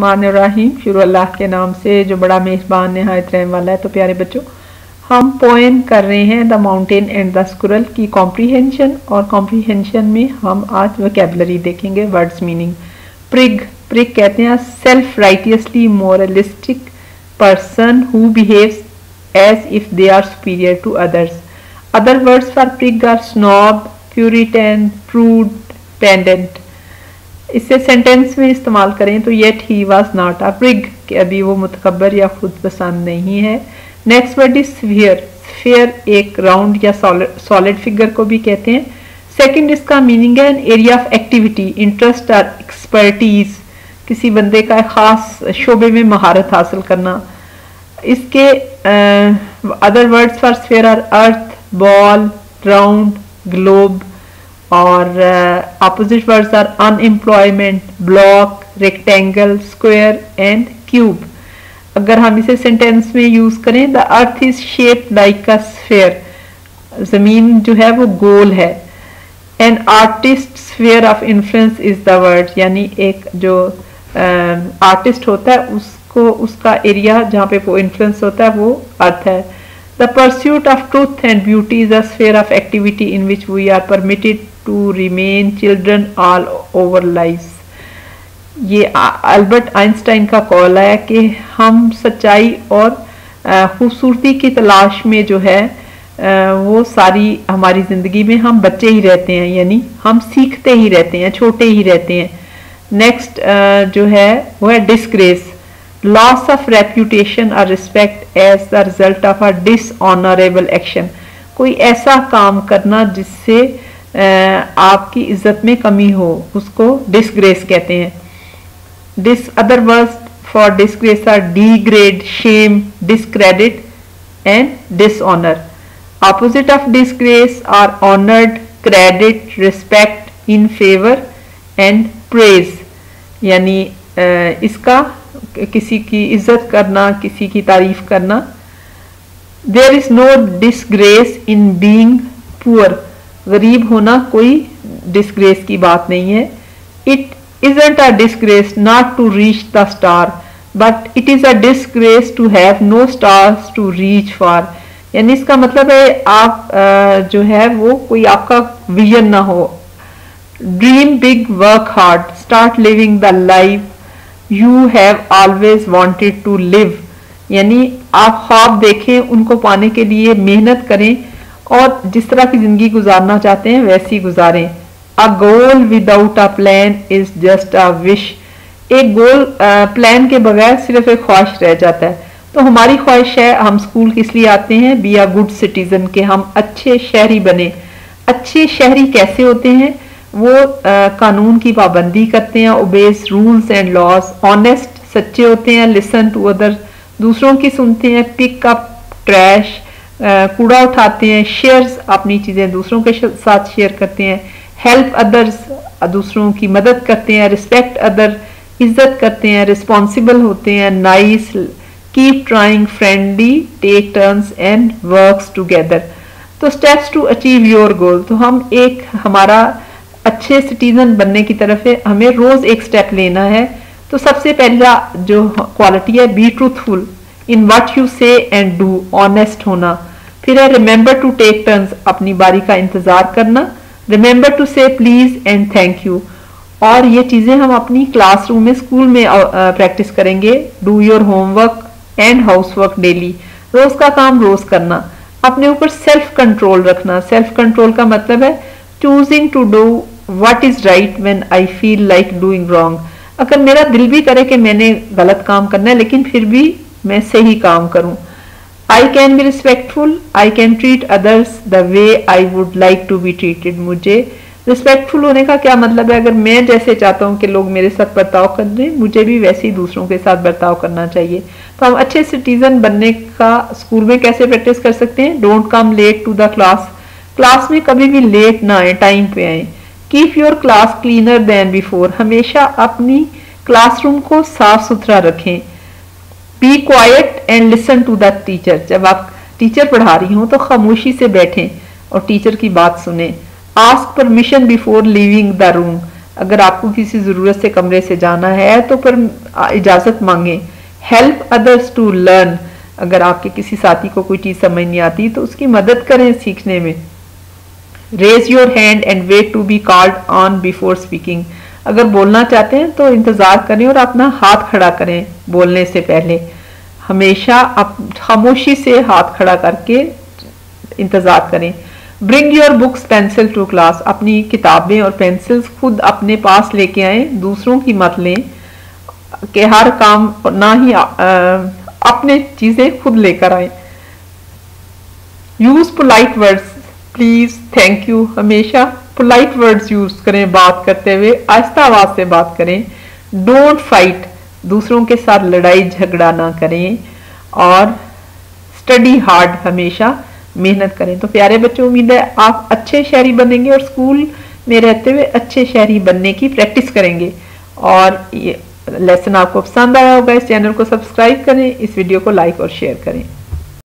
बिस्मिल्लाहिर्रहमानिर्रहीम शुरू अल्लाह के नाम से, जो बड़ा मेज़बान नहायत रहने वाला है। तो प्यारे बच्चों, हम पोएम कर रहे हैं the mountain and the squirrel की कॉम्प्रीहेंशन और कॉम्प्रीहेंशन में हम आज वोकेबलरी देखेंगे वर्ड्स मीनिंग प्रिग प्रिग कहते हैं self righteously moralistic person who behaves as if they are superior to others other words for prig are snob puritan prude pedant इससे sentence में इस्तेमाल करें तो yet he was not a prig कि अभी वो मुतकबर या खुद पसंद नहीं है। Next word is sphere sphere एक राउंड या सॉलिड फिगर को भी कहते हैं। सेकंड इसका मीनिंग है an area of activity interest और एक्सपर्टीज किसी बंदे का खास शोबे में महारत हासिल करना। इसके other words for sphere are earth ball round globe और opposite words are unemployment block rectangle square and cube अगर हम इसे सेंटेंस में यूज़ करें the earth is shape like a sphere ज़मीन जो है वो गोल है। An artist sphere of influence is the word यानी एक जो आर्टिस्ट uh, होता है उसको उसका एरिया जहाँ पे वो इन्फ्लुएंस होता है वो अर्थ है। The pursuit of truth and beauty is a sphere of activity in which we are permitted to remain children all over life ये अल्बर्ट आइंस्टाइन का कॉल है कि हम सच्चाई और खूबसूरती की तलाश में जो है वो सारी हमारी ज़िंदगी में हम बच्चे ही रहते हैं, यानी हम सीखते ही रहते हैं, छोटे ही रहते हैं। नेक्स्ट जो है, वो है डिस्ग्रेस लॉस ऑफ़ रेप्यूटेशन और respect as the result of a dishonourable action कोई ऐसा काम करना जिससे आपकी इज़्ज़त में कमी हो, उसको डिसग्रेस कहते हैं। This other word for disgrace are degrade shame discredit and dishonour opposite of disgrace are honoured credit respect in favour and praise यानी इसका किसी की इज़्ज़त करना, किसी की तारीफ़ करना। There is no disgrace in being poor गरीब होना कोई डिस्ग्रेस की बात नहीं है। It isn't a disgrace not to reach the star but it is a disgrace to have no stars to reach for यानी इसका मतलब है, आप जो है, वो कोई आपका विजन ना हो। Dream big work hard start living the life you have always wanted to live यानी आप ख्वाब देखें, उनको पाने के लिए मेहनत करें और जिस तरह की ज़िंदगी गुजारना चाहते हैं, वैसी गुजारें। A goal without a plan is just a wish एक गोल प्लान के बगैर सिर्फ़ एक ख्वाहिश रह जाता है। तो हमारी ख्वाहिश है, हम स्कूल किस लिए आते हैं? बी अ गुड सिटीजन के हम अच्छे शहरी बने। अच्छे शहरी कैसे होते हैं? वो आ, कानून की पाबंदी करते हैं obey rules and laws honest सच्चे होते हैं लिसन टू अदर दूसरों की सुनते हैं पिक अप ट्रैश कूड़ा उठाते हैं शेयर्स अपनी चीज़ें दूसरों के साथ शेयर करते हैं हेल्प अदर्स दूसरों की मदद करते हैं रिस्पेक्ट अदर इज़्ज़त करते हैं रिस्पॉन्सिबल होते हैं nice keep trying friendly take turns and works together तो steps to achieve your goal तो हम एक हमारा अच्छे सिटीजन बनने की तरफ़ है हमें रोज एक स्टेप लेना है। तो सबसे पहला जो क्वालिटी है be truthful in what you say and do honest होना। फिर है रिमेंबर टू टेक टर्न्स अपनी बारी का इंतज़ार करना। Remember to say please and thank you और ये चीज़ें हम अपनी क्लासरूम में स्कूल में प्रैक्टिस करेंगे। Do your homework and house work daily रोज का काम रोज करना। अपने ऊपर सेल्फ कंट्रोल रखना। सेल्फ कंट्रोल का मतलब है choosing to do what is right when I feel like doing wrong अगर मेरा दिल भी करे कि मैंने गलत काम करना है, लेकिन फिर भी मैं सही काम करूँ। I can be respectful I can treat others the way I would like to be treated मुझे रिस्पेक्टफुल होने का क्या मतलब है? अगर मैं जैसे चाहता हूँ कि लोग मेरे साथ बर्ताव कर दें, मुझे भी वैसे ही दूसरों के साथ बर्ताव करना चाहिए। तो हम अच्छे सिटीजन बनने का स्कूल में कैसे प्रैक्टिस कर सकते हैं? Don't come late to the class class में कभी भी लेट ना आए टाइम पे आए। Keep your class cleaner than before हमेशा अपनी क्लासरूम को साफ़ सुथरा रखें। Be quiet and listen to the teacher जब आप टीचर पढ़ा रही हो तो खामोशी से बैठें और टीचर की बात सुने। Ask permission before leaving the room अगर आपको किसी ज़रूरत से कमरे से जाना है तो पर इजाज़त मांगे। हेल्प अदर्स टू लर्न अगर आपके किसी साथी को कोई चीज़ समझ नहीं आती तो उसकी मदद करें सीखने में। Raise your hand and wait to be called on before speaking अगर बोलना चाहते हैं तो इंतज़ार करें और अपना हाथ खड़ा करें बोलने से पहले। हमेशा खामोशी से हाथ खड़ा करके इंतज़ार करें। Bring your books pencil to class अपनी किताबें और पेंसिल्स खुद अपने पास लेके आए दूसरों की मत लें। कि हर काम ना ही आ, अपने चीज़ें खुद लेकर आए। Use polite words please thank you हमेशा पोलाइट वर्ड्स यूज़ करें बात करते हुए, आहिस्ता आवाज़ से बात करें। डोंट फाइट दूसरों के साथ लड़ाई, झगड़ा ना करें। और स्टडी हार्ड हमेशा मेहनत करें। तो प्यारे बच्चों, उम्मीद है आप अच्छे शहरी बनेंगे और स्कूल में रहते हुए अच्छे शहरी बनने की प्रैक्टिस करेंगे। और ये लेसन आपको पसंद आया होगा, इस चैनल को सब्सक्राइब करें, इस वीडियो को लाइक और शेयर करें।